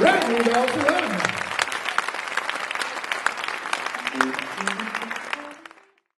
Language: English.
Right, Rudolph,